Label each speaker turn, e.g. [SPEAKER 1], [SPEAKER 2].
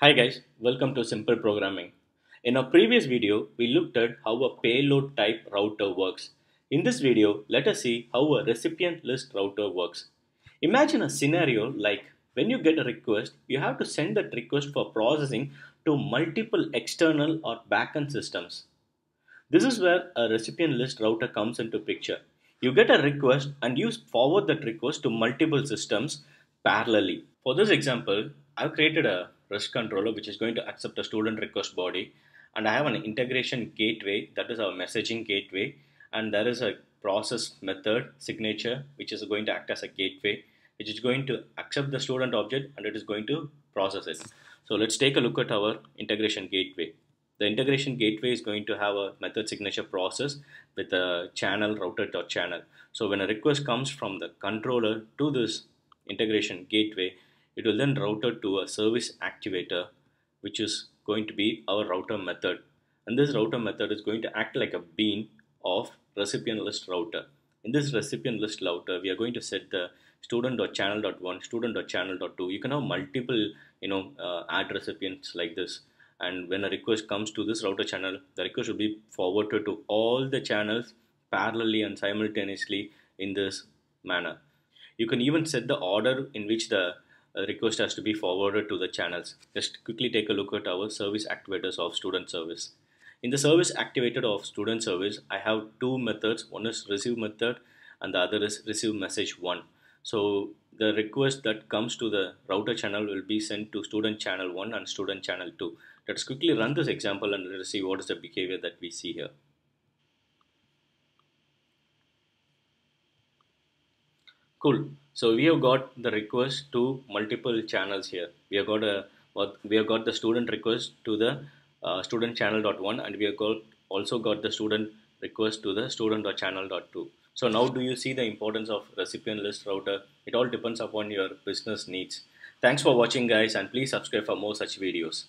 [SPEAKER 1] Hi guys, welcome to Simple Programming. In our previous video, we looked at how a payload type router works. In this video, let us see how a recipient list router works. Imagine a scenario like when you get a request, you have to send that request for processing to multiple external or backend systems. This is where a recipient list router comes into picture. You get a request and you forward that request to multiple systems parallelly. For this example, I've created a REST controller which is going to accept a student request body and I have an integration gateway that is our messaging gateway and there is a process method signature which is going to act as a gateway which is going to accept the student object and it is going to process it. So let's take a look at our integration gateway. The integration gateway is going to have a method signature process with a channel router.channel. So when a request comes from the controller to this integration gateway, it will then router to a service activator which is going to be our router method. And this router method is going to act like a bean of recipient list router. In this recipient list router we are going to set the student.channel.1 student.channel.2 you can have multiple you know uh, add recipients like this. And when a request comes to this router channel the request will be forwarded to all the channels parallelly and simultaneously in this manner. You can even set the order in which the request has to be forwarded to the channels. Just quickly take a look at our service activators of student service. In the service activator of student service, I have two methods. One is receive method and the other is receive message one. So the request that comes to the router channel will be sent to student channel 1 and student channel 2. Let's quickly run this example and let's see what is the behavior that we see here. Cool. So we have got the request to multiple channels here. We have got a we have got the student request to the uh, student channel.1 and we have got also got the student request to the student channel dot two. So now do you see the importance of recipient list router? It all depends upon your business needs. Thanks for watching guys and please subscribe for more such videos.